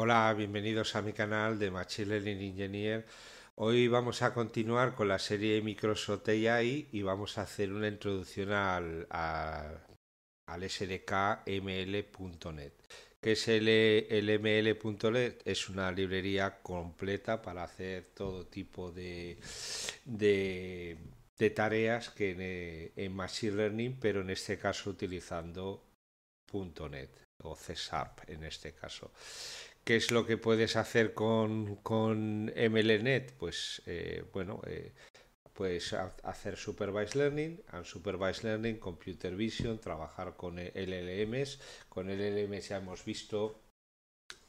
Hola, bienvenidos a mi canal de Machine Learning Engineer. Hoy vamos a continuar con la serie Microsoft AI y vamos a hacer una introducción al, al, SDK ML.NET. ¿Qué es el, el ML.NET? Es una librería completa para hacer todo tipo de, de, tareas que en, en Machine Learning, pero en este caso utilizando .NET o C Sharp en este caso. ¿Qué es lo que puedes hacer con, con MLNet? Pues eh, bueno, eh, puedes hacer Supervised Learning, Unsupervised Learning, Computer Vision, trabajar con LLMs. Con LLMs ya hemos visto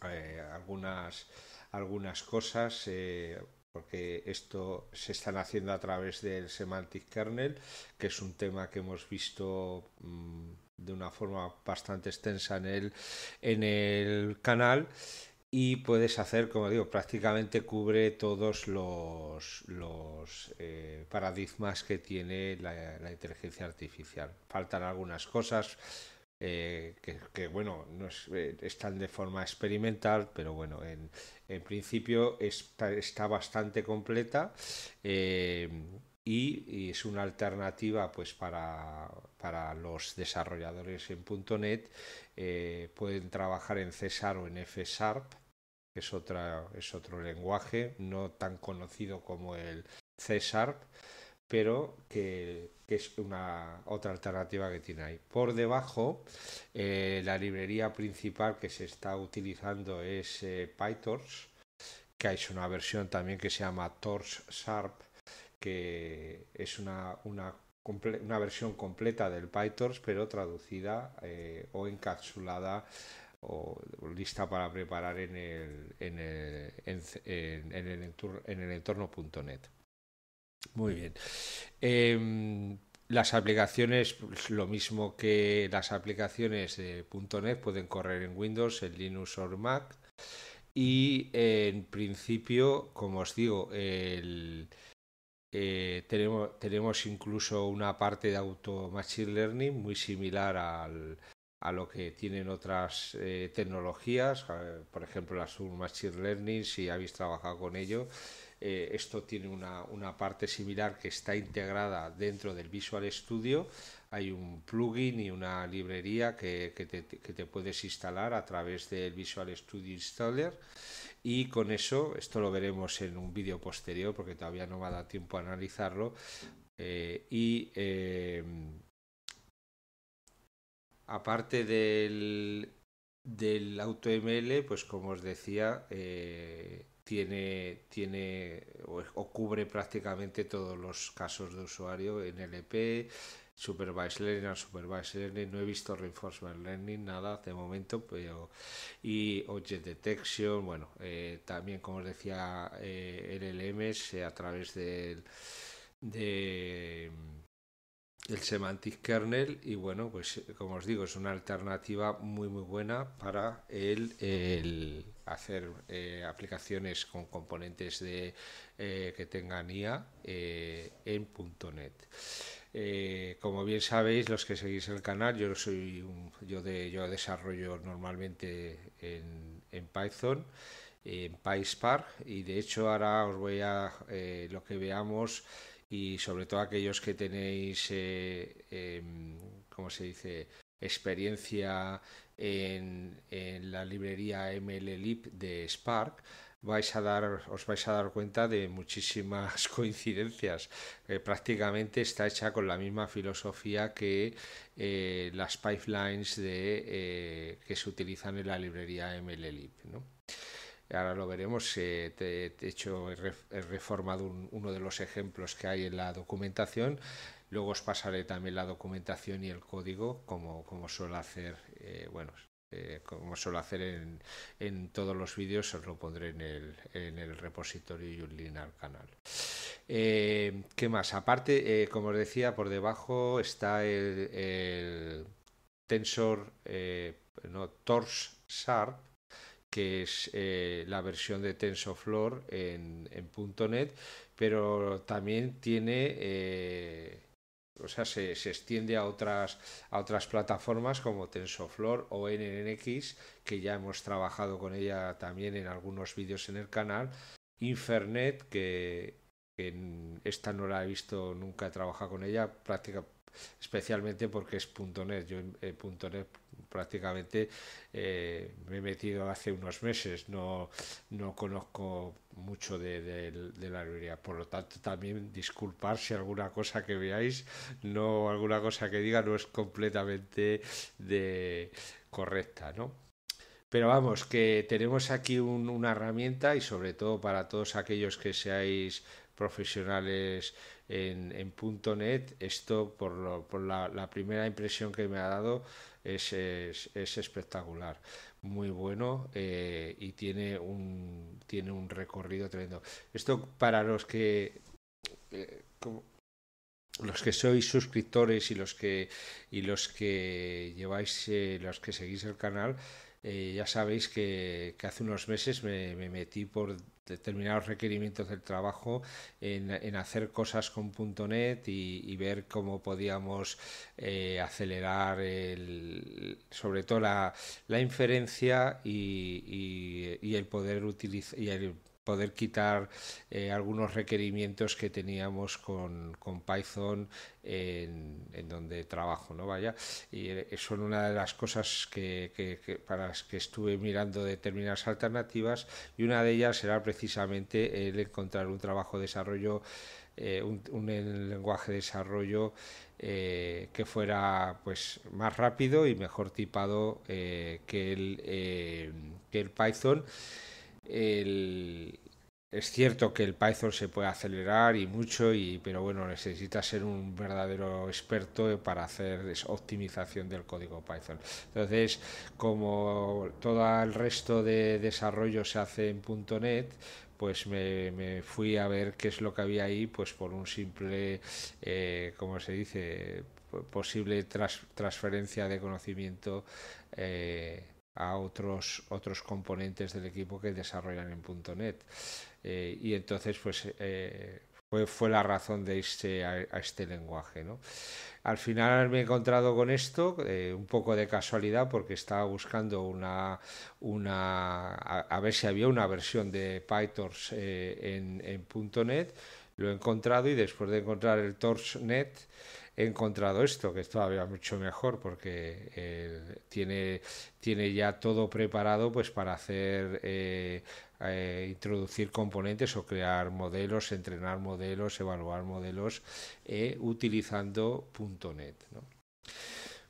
eh, algunas, algunas cosas porque esto se están haciendo a través del Semantic Kernel, que es un tema que hemos visto mm, de una forma bastante extensa en el, en el canal y puedes hacer, como digo, prácticamente cubre todos los, los eh, paradigmas que tiene la, inteligencia artificial. Faltan algunas cosas eh, que, bueno, no eh, están de forma experimental, pero bueno, en, en principio está, está, bastante completa y, es una alternativa pues para, para los desarrolladores en .NET pueden trabajar en César o en F Sharp que es otra es otro lenguaje no tan conocido como el C Sharp pero que, es una otra alternativa que tiene ahí. Por debajo, eh, la librería principal que se está utilizando es eh, PyTorch, que hay una versión también que se llama Torch Sharp, que es una, una, versión completa del PyTorch, pero traducida eh, o encapsulada o lista para preparar en el, en el, en, el, entorno, en el entorno.net. Muy bien. Em, las aplicaciones, pues, lo mismo que las aplicaciones de .NET, pueden correr en Windows, en Linux o Mac. Y en principio, como os digo, el, eh, tenemos, tenemos incluso una parte de auto machine learning muy similar al, a lo que tienen otras eh, tecnologías, eh, por ejemplo la Zoom Machine Learning, si habéis trabajado con ello. Eh, esto tiene una, una, parte similar que está integrada dentro del Visual Studio. Hay un plugin y una librería que, que, te, que te, puedes instalar a través del Visual Studio Installer y con eso, esto lo veremos en un vídeo posterior porque todavía no me ha dado tiempo a analizarlo, y aparte del, del AutoML, pues como os decía, eh, tiene, tiene o, cubre prácticamente todos los casos de usuario en LP, Supervised Learning, Supervised Learning, no he visto Reinforcement Learning, nada de momento, pero y Object Detection, bueno, eh, también como os decía, eh, LLMs a través del de el semantic kernel y bueno pues como os digo es una alternativa muy muy buena para el, hacer eh, aplicaciones con componentes de eh, que tengan IA eh, en .NET como bien sabéis los que seguís el canal yo soy yo de yo desarrollo normalmente en, Python en PySpark y de hecho ahora os voy a lo que veamos y sobre todo aquellos que tenéis, eh, em, ¿cómo se dice?, experiencia en, en, la librería MLLib de Spark, vais a dar, os vais a dar cuenta de muchísimas coincidencias. prácticamente está hecha con la misma filosofía que eh, las pipelines eh, que se utilizan en la librería MLLib. ahora lo veremos, eh, te, he hecho, he reformado uno de los ejemplos que hay en la documentación, luego os pasaré también la documentación y el código, como, como suelo hacer, eh, bueno, eh, como suelo hacer en, todos los vídeos, os lo pondré en el, en el repositorio y un link al canal. ¿Qué más? Aparte, como os decía, por debajo está el, Tensor no, Tors Sharp, que es eh, la versión de TensorFlow en, en .NET, pero también tiene, eh, o sea, se, se, extiende a otras, a otras plataformas como TensorFlow o NNX, que ya hemos trabajado con ella también en algunos vídeos en el canal. Infernet, que, esta no la he visto, nunca he trabajado con ella, práctica, especialmente porque es .NET. Yo en .NET prácticamente eh, me he metido hace unos meses, no, no conozco mucho de, de, la librería, por lo tanto también disculpar si alguna cosa que veáis, no alguna cosa que diga no es completamente de correcta, ¿no? Pero vamos, que tenemos aquí un, una herramienta y sobre todo para todos aquellos que seáis profesionales en, en .NET, esto por, lo, por la, primera impresión que me ha dado es, es, es espectacular, muy bueno eh, y tiene un, tiene un recorrido tremendo. Esto para los que... Eh, como, los que sois suscriptores y los que y los que lleváis eh, los que seguís el canal eh, ya sabéis que, hace unos meses me, me metí por determinados requerimientos del trabajo en, hacer cosas con .NET y, ver cómo podíamos eh, acelerar el, sobre todo la, inferencia y, y, y, el poder utilizar y el poder quitar eh, algunos requerimientos que teníamos con, con Python en, en, donde trabajo, ¿no? Vaya, y eh, son una de las cosas que, que, que, para las que estuve mirando determinadas alternativas y una de ellas era precisamente el encontrar un trabajo de desarrollo, eh, un, un, lenguaje de desarrollo eh, que fuera pues más rápido y mejor tipado eh, que, el, eh, que el Python es cierto que el Python se puede acelerar y mucho, pero bueno, necesita ser un verdadero experto para hacer optimización del código Python. Entonces, como todo el resto de desarrollo se hace en .NET, pues me, fui a ver qué es lo que había ahí, pues por un simple, eh, como se dice, posible transferencia de conocimiento. Eh, a otros, otros componentes del equipo que desarrollan en .NET. Eh, y entonces, pues, eh, fue, fue, la razón de irse a, a, este lenguaje. ¿no? Al final me he encontrado con esto, eh, un poco de casualidad, porque estaba buscando una, una a, a ver si había una versión de PyTorch eh, en, en .NET. Lo he encontrado y después de encontrar el TorchNet, he encontrado esto, que es todavía mucho mejor porque eh, tiene, tiene ya todo preparado pues para hacer eh, eh, introducir componentes o crear modelos, entrenar modelos, evaluar modelos utilizando .NET. ¿no?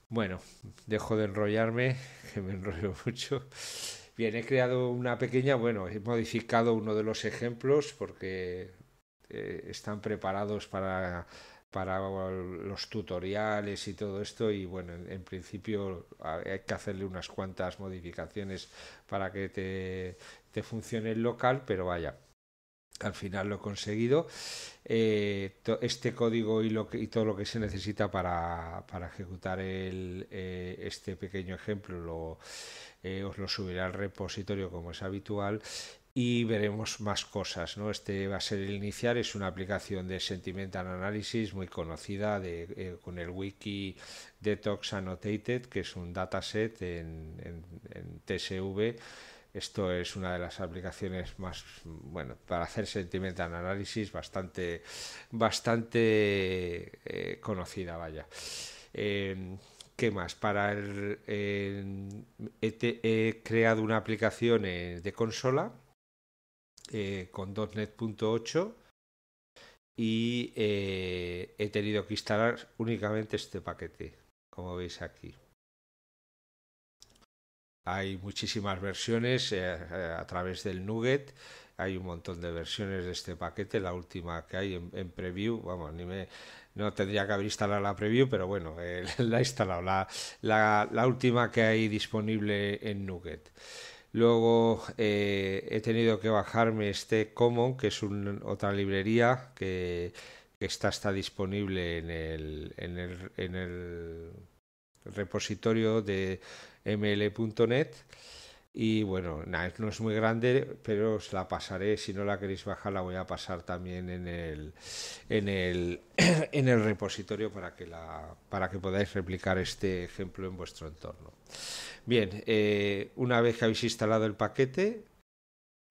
Bueno, dejo de enrollarme, que me enrollo mucho. Bien, he creado una pequeña, bueno, he modificado uno de los ejemplos porque están preparados para para los tutoriales y todo esto y bueno, en, principio hay que hacerle unas cuantas modificaciones para que te, te funcione el local, pero vaya, al final lo he conseguido. Eh, este código y, lo que, y, todo lo que se necesita para, para ejecutar el, eh, este pequeño ejemplo lo, eh, os lo subiré al repositorio como es habitual y veremos más cosas. ¿no? Este va a ser el inicial, es una aplicación de Sentimental Analysis muy conocida de, eh, con el wiki Detox Annotated, que es un dataset en, en, en TSV. Esto es una de las aplicaciones más, bueno, para hacer sentimental análisis bastante, bastante eh, conocida, vaya. Eh, ¿Qué más? Para el, eh, he, he, creado una aplicación de consola eh, con .NET.8 y eh, he tenido que instalar únicamente este paquete, como veis aquí. Hay muchísimas versiones eh, a través del Nugget, hay un montón de versiones de este paquete, la última que hay en, preview, vamos, ni me, no tendría que haber instalado la preview, pero bueno, eh, la he instalado, la, la, la última que hay disponible en Nugget. Luego eh, he tenido que bajarme este Common, que es un, otra librería que, que está, está disponible en el, en el, en el repositorio de ml.net y bueno, no es muy grande, pero os la pasaré, si no la queréis bajar la voy a pasar también en el en el, en el repositorio para que la para que podáis replicar este ejemplo en vuestro entorno. Bien, eh, una vez que habéis instalado el paquete,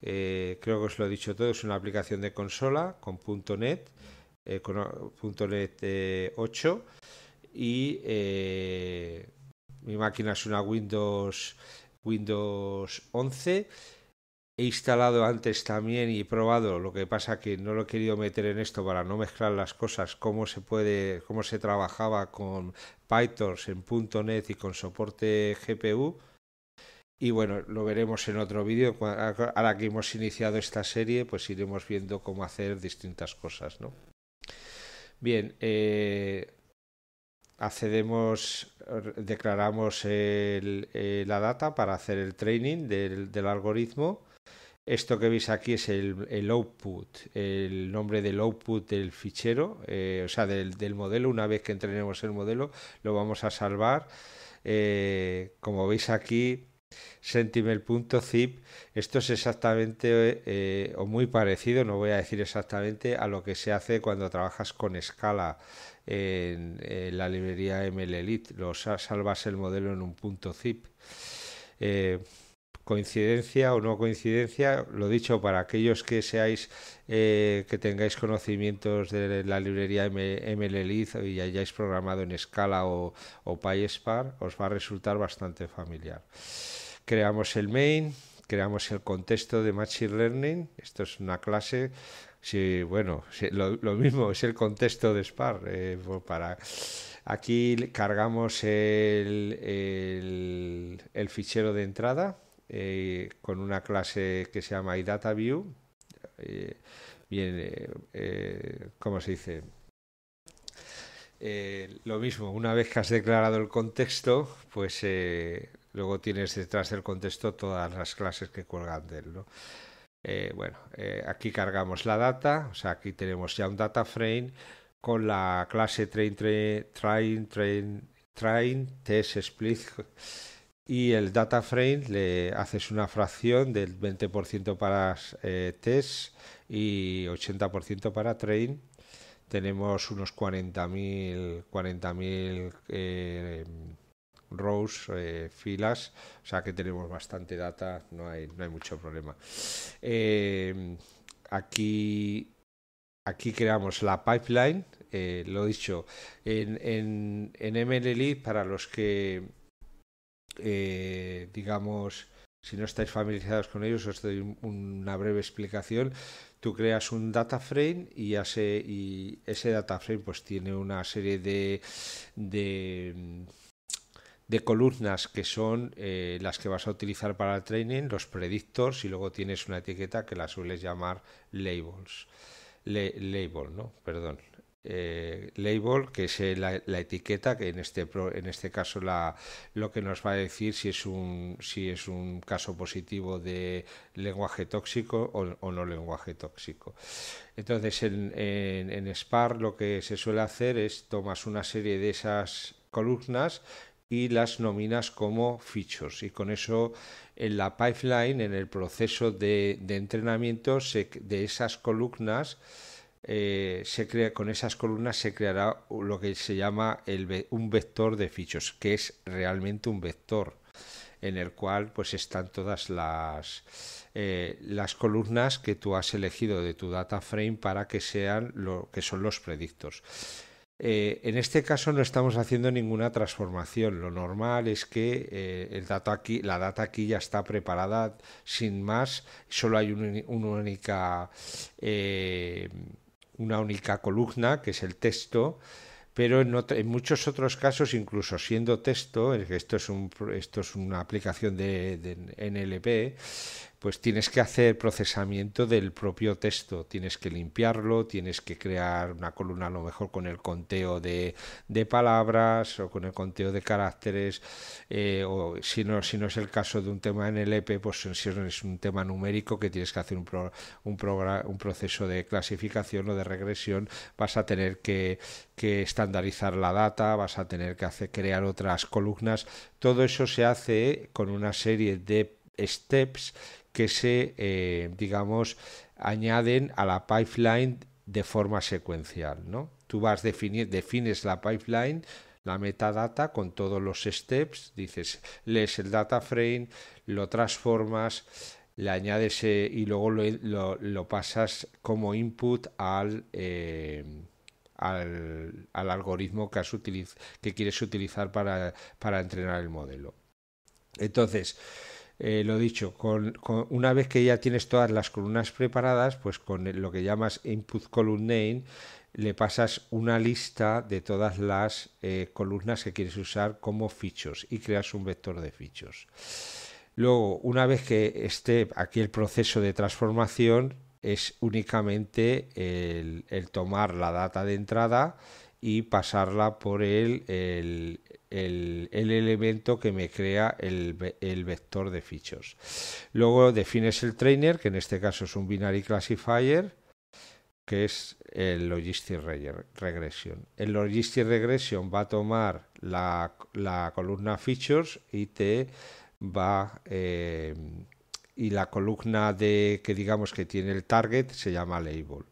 eh, creo que os lo he dicho todo, es una aplicación de consola con .NET, eh, con .NET 8 y mi máquina es una Windows Windows 11. He instalado antes también y probado, lo que pasa que no lo he querido meter en esto para no mezclar las cosas, cómo se puede, cómo se trabajaba con PyTorch en .NET y con soporte GPU. Y bueno, lo veremos en otro vídeo. Ahora que hemos iniciado esta serie, pues iremos viendo cómo hacer distintas cosas, ¿no? Bien, eh, accedemos, declaramos eh, la data para hacer el training del, algoritmo. Esto que veis aquí es el, output, el nombre del output del fichero, eh, o sea, del, modelo. Una vez que entrenemos el modelo, lo vamos a salvar. Eh, como veis aquí, sentinel.zip, esto es exactamente o muy parecido, no voy a decir exactamente, a lo que se hace cuando trabajas con Scala en, la librería MLElite, lo salvas el modelo en un punto zip. Eh, coincidencia o no coincidencia, lo dicho para aquellos que seáis eh, que tengáis conocimientos de la librería MLElite y hayáis programado en Scala o, o PySpark, os va a resultar bastante familiar. Creamos el main, creamos el contexto de Machine Learning, esto es una clase Sí, bueno, lo, mismo es el contexto de Spar. Eh, para aquí cargamos el, el, fichero de entrada eh, con una clase que se llama iDataView. Eh, bien, ¿cómo se dice? lo mismo, una vez que has declarado el contexto, pues luego tienes detrás del contexto todas las clases que cuelgan de él. ¿no? Eh, bueno, eh, aquí cargamos la data, o sea, aquí tenemos ya un data frame con la clase train, train, train, train, test split y el data frame le haces una fracción del 20% para eh, test y 80% para train. Tenemos unos 40.000 40.000 eh, rows, eh, filas, o sea que tenemos bastante data, no hay, no hay mucho problema. Eh, aquí, aquí creamos la pipeline, eh, lo dicho, en, en, en para los que, digamos, si no estáis familiarizados con ellos, os doy una breve explicación. Tú creas un data frame y, ese, y ese data frame pues tiene una serie de, de de columnas que son eh, las que vas a utilizar para el training, los predictors y luego tienes una etiqueta que la sueles llamar labels. label, ¿no? Perdón. Eh, label, que es la, etiqueta que en este en este caso la, lo que nos va a decir si es un si es un caso positivo de lenguaje tóxico o, no lenguaje tóxico. Entonces en, en, en Spark lo que se suele hacer es tomas una serie de esas columnas y las nominas como features. Y con eso en la pipeline, en el proceso de, entrenamiento de esas columnas, eh, se crea, con esas columnas se creará lo que se llama un vector de features, que es realmente un vector en el cual pues están todas las eh, las columnas que tú has elegido de tu data frame para que sean lo que son los predictos. Eh, en este caso no estamos haciendo ninguna transformación. Lo normal es que eh, la data aquí ya está preparada sin más. Solo hay una única, eh, una única columna que es el texto. Pero en, muchos otros casos, incluso siendo texto, esto es, una aplicación de NLP, pues tienes que hacer procesamiento del propio texto, tienes que limpiarlo, tienes que crear una columna a lo mejor con el conteo de, palabras o con el conteo de caracteres, eh, o si no, si no es el caso de un tema NLP, pues si es un tema numérico que tienes que hacer un, un, un proceso de clasificación o de regresión, vas a tener que, que estandarizar la data, vas a tener que hacer, crear otras columnas, todo eso se hace con una serie de steps que se, eh, digamos, añaden a la pipeline de forma secuencial, ¿no? Tú vas definir, defines la pipeline, la metadata con todos los steps, dices, lees el data frame, lo transformas, le añades eh, y luego lo, pasas como input al, eh, al, algoritmo que, que quieres utilizar para, para entrenar el modelo. Entonces, eh, lo dicho, con, una vez que ya tienes todas las columnas preparadas, pues con lo que llamas input column name, le pasas una lista de todas las eh, columnas que quieres usar como fichos y creas un vector de fichos. Luego, una vez que esté aquí el proceso de transformación, es únicamente el, el tomar la data de entrada y pasarla por el, el, el, elemento que me crea el, vector de fichos. Luego defines el trainer, que en este caso es un binary classifier, que es el logistic regression. El logistic regression va a tomar la, columna features y te va eh, y la columna de que digamos que tiene el target se llama label.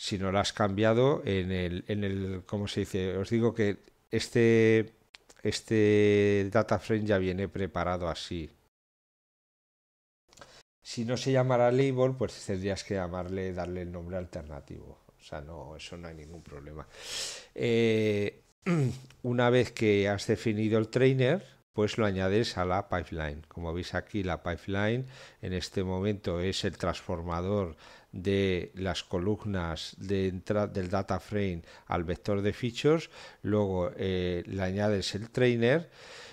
Si no la has cambiado en el, en el ¿cómo se dice? Os digo que este, este data frame ya viene preparado así. Si no se llamara label, pues tendrías que llamarle, darle el nombre alternativo. O sea, no, eso no hay ningún problema. Eh, una vez que has definido el trainer, pues lo añades a la pipeline. Como veis aquí, la pipeline en este momento es el transformador de las columnas de del data frame al vector de features, luego eh, le añades el trainer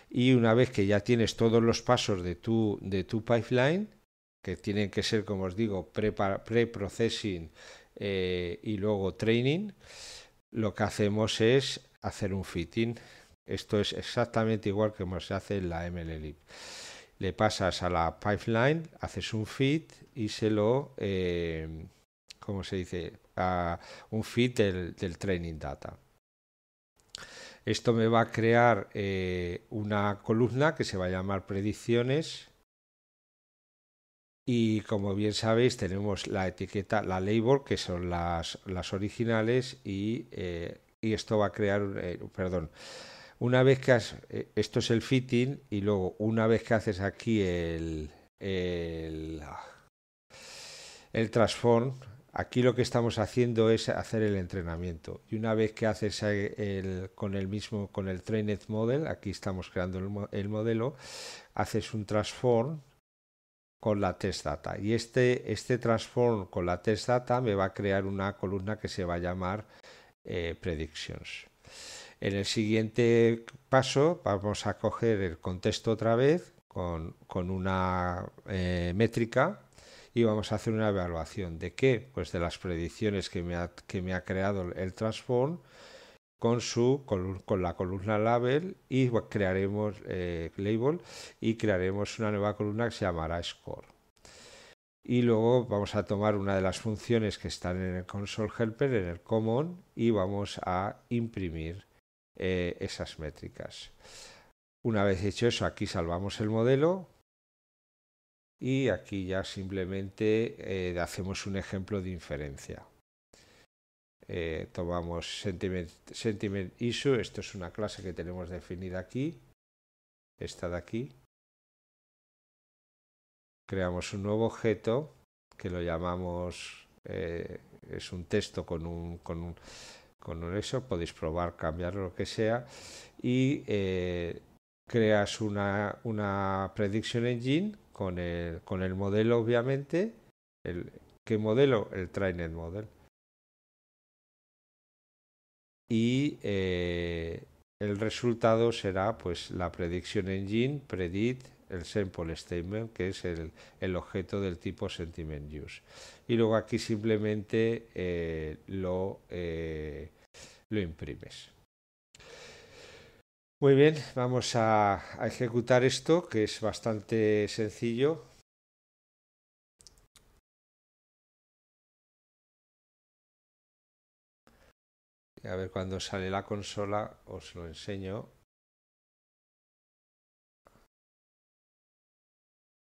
y una vez que ya tienes todos los pasos de tu, de tu pipeline, que tienen que ser, como os digo, pre-processing eh, y luego training, lo que hacemos es hacer un fitting. Esto es exactamente igual que como se hace en la MLLib le pasas a la pipeline, haces un feed y se lo, eh, ¿cómo se dice? A un feed del, training data. Esto me va a crear eh, una columna que se va a llamar predicciones y como bien sabéis tenemos la etiqueta, la label que son las, las originales y, eh, y esto va a crear, perdón, una vez que has, eh, esto es el fitting y luego una vez que haces aquí el, el, el transform, aquí lo que estamos haciendo es hacer el entrenamiento. Y una vez que haces el, con el mismo, con el trained model, aquí estamos creando el, el modelo, haces un transform con la test data. Y este, este transform con la test data me va a crear una columna que se va a llamar eh, predictions. En el siguiente paso vamos a coger el contexto otra vez con, una eh, métrica y vamos a hacer una evaluación. ¿De qué? Pues de las predicciones que me ha, creado el transform con, su, con, la columna label y crearemos eh, label y crearemos una nueva columna que se llamará score. Y luego vamos a tomar una de las funciones que están en el console helper, en el common, y vamos a imprimir eh, esas métricas. Una vez hecho eso, aquí salvamos el modelo y aquí ya simplemente eh, hacemos un ejemplo de inferencia. Eh, tomamos sentiment, issue, esto es una clase que tenemos definida aquí, esta de aquí. Creamos un nuevo objeto que lo llamamos, es un texto con un con eso podéis probar, cambiar lo que sea y eh, creas una, una prediction engine con el, con el modelo obviamente. El, ¿Qué modelo? El trained model. Y eh, el resultado será pues la prediction engine predict el sample statement, que es el, el objeto del tipo sentiment use. Y luego aquí simplemente eh, lo, lo imprimes. Muy bien, vamos a, ejecutar esto, que es bastante sencillo. a ver cuando sale la consola os lo enseño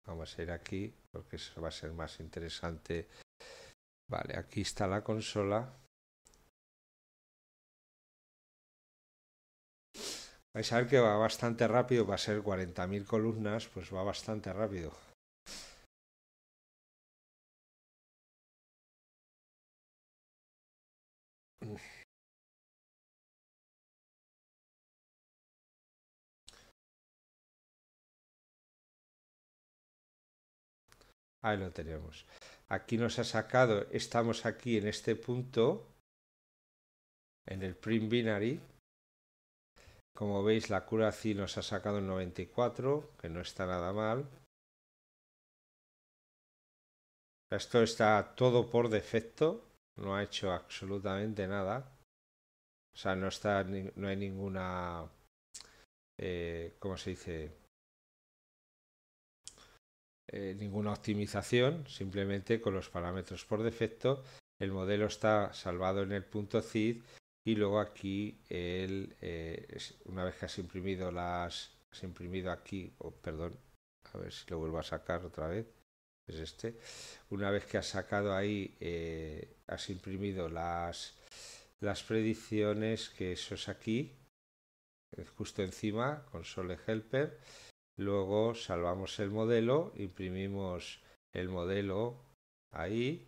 Vamos a ir aquí porque eso va a ser más interesante. Vale, aquí está la consola. Vais a ver que va bastante rápido, va a ser 40.000 columnas, pues va bastante rápido. Ahí lo tenemos. Aquí nos ha sacado, estamos aquí en este punto, en el print binary. Como veis, la accuracy nos ha sacado el 94, que no está nada mal. Esto está todo por defecto, no ha hecho absolutamente nada. O sea, no está, no hay ninguna, eh, ¿cómo se dice? Eh, ninguna optimización, simplemente con los parámetros por defecto. El modelo está salvado en el punto CID y luego aquí el, eh, una vez que has imprimido las has imprimido aquí oh, perdón a ver si lo vuelvo a sacar otra vez es este. Una vez que has sacado ahí eh, has imprimido las las predicciones que eso es aquí justo encima console helper luego salvamos el modelo imprimimos el modelo ahí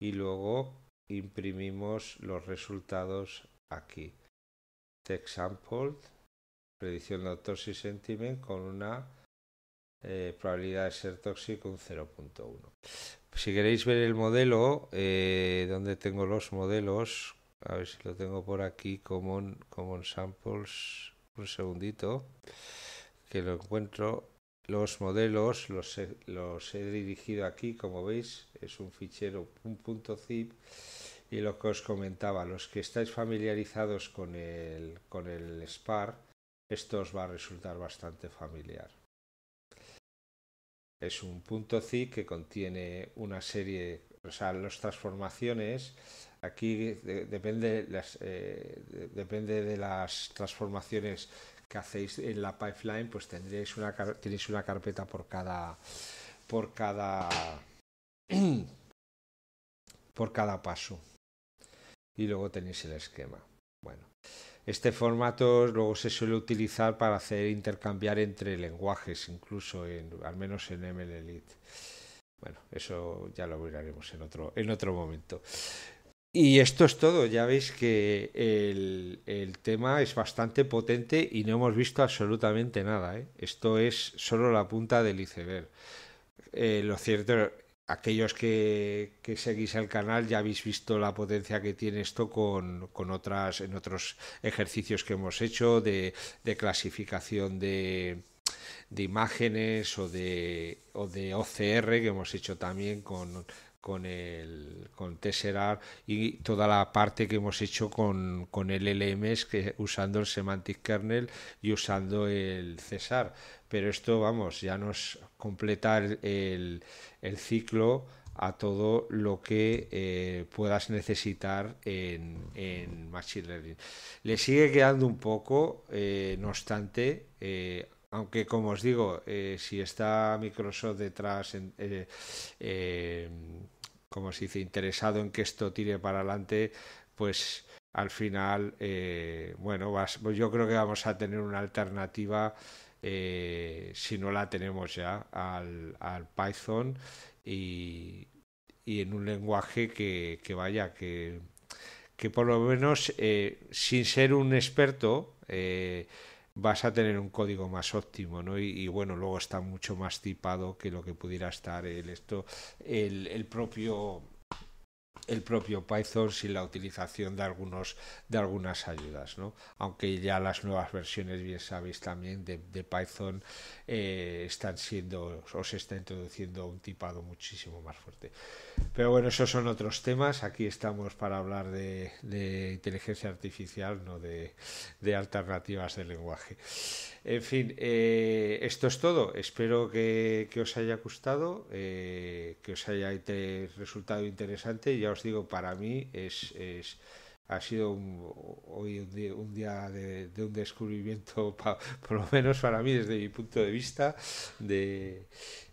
y luego imprimimos los resultados aquí. Text sample, predicción de autopsia sentiment con una eh, probabilidad de ser tóxico un 0.1. Si queréis ver el modelo, eh, donde tengo los modelos, a ver si lo tengo por aquí, common, common samples, un segundito, que lo encuentro. Los modelos los los he dirigido aquí, como veis, es un fichero, un punto zip y lo que os comentaba, los que estáis familiarizados con el, con el SPAR, esto os va a resultar bastante familiar. Es un punto CI que contiene una serie, o sea, las transformaciones, aquí depende, las, eh, depende de las transformaciones que hacéis en la pipeline, pues tendréis una, tenéis una carpeta por cada, por cada, por cada paso y luego tenéis el esquema. Bueno, este formato luego se suele utilizar para hacer intercambiar entre lenguajes, incluso en, al menos en ML Elite. Bueno, eso ya lo veremos en otro, en otro momento. Y esto es todo, ya veis que el, el, tema es bastante potente y no hemos visto absolutamente nada. ¿eh? Esto es solo la punta del iceberg. Eh, lo cierto aquellos que, seguís el canal ya habéis visto la potencia que tiene esto con, otras en otros ejercicios que hemos hecho de, clasificación de, de, imágenes o de, o de OCR que hemos hecho también con, con el con Tesseract y toda la parte que hemos hecho con, con el LMS que usando el semantic kernel y usando el Cesar pero esto vamos ya nos completa el, el, ciclo a todo lo que eh, puedas necesitar en, en, Machine Learning. Le sigue quedando un poco, eh, no obstante, eh, aunque como os digo, si está Microsoft detrás, en, como se dice, interesado en que esto tire para adelante, pues al final, bueno, yo creo que vamos a tener una alternativa eh, si no la tenemos ya al, Python y, en un lenguaje que, vaya, que, por lo menos eh, sin ser un experto eh, vas a tener un código más óptimo, ¿no? Y, bueno, luego está mucho más tipado que lo que pudiera estar el, esto, el, el propio el propio Python sin la utilización de algunos de algunas ayudas ¿no? aunque ya las nuevas versiones bien sabéis también de, Python eh, están siendo o se está introduciendo un tipado muchísimo más fuerte pero bueno esos son otros temas aquí estamos para hablar de, inteligencia artificial no de, alternativas de lenguaje en fin, eh, esto es todo. Espero que, os haya gustado, eh, que os haya resultado interesante. Ya os digo, para mí es, ha sido un, hoy un día, de, un descubrimiento, por lo menos para mí, desde mi punto de vista, de,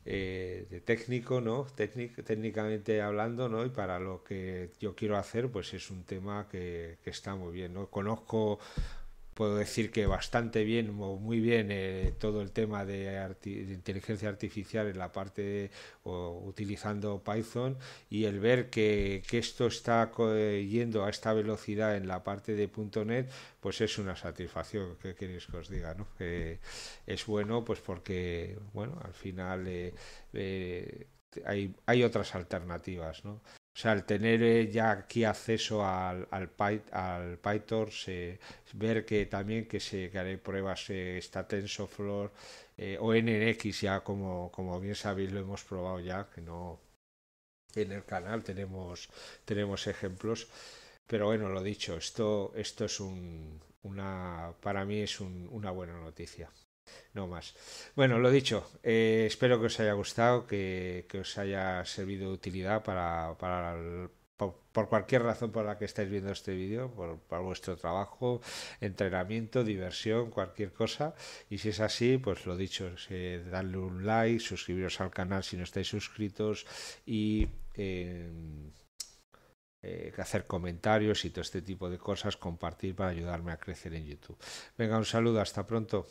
eh, técnico, ¿no? técnicamente hablando, ¿no? Y para lo que yo quiero hacer, pues es un tema que, que está muy bien, ¿no? Conozco puedo decir que bastante bien o muy bien eh, todo el tema de, inteligencia artificial en la parte o, utilizando Python y el ver que, que esto está yendo a esta velocidad en la parte de .NET pues es una satisfacción que queréis que os diga ¿no? es bueno pues porque bueno al final eh, eh, hay, hay otras alternativas ¿no? O sea, al tener eh, ya aquí acceso al, al, al PyTorch, ver que también que se que haré pruebas eh, está TensorFlow eh, o NNX ya como, como bien sabéis lo hemos probado ya, que no en el canal tenemos tenemos ejemplos, pero bueno, lo dicho, esto esto es un, una para mí es un, una buena noticia no más. Bueno, lo dicho, eh, espero que os haya gustado, que, os haya servido de utilidad para, por, cualquier razón por la que estáis viendo este vídeo, por, vuestro trabajo, entrenamiento, diversión, cualquier cosa. Y si es así, pues lo dicho, eh, darle un like, suscribiros al canal si no estáis suscritos y... Eh, hacer comentarios y todo este tipo de cosas, compartir para ayudarme a crecer en YouTube. Venga, un saludo, hasta pronto.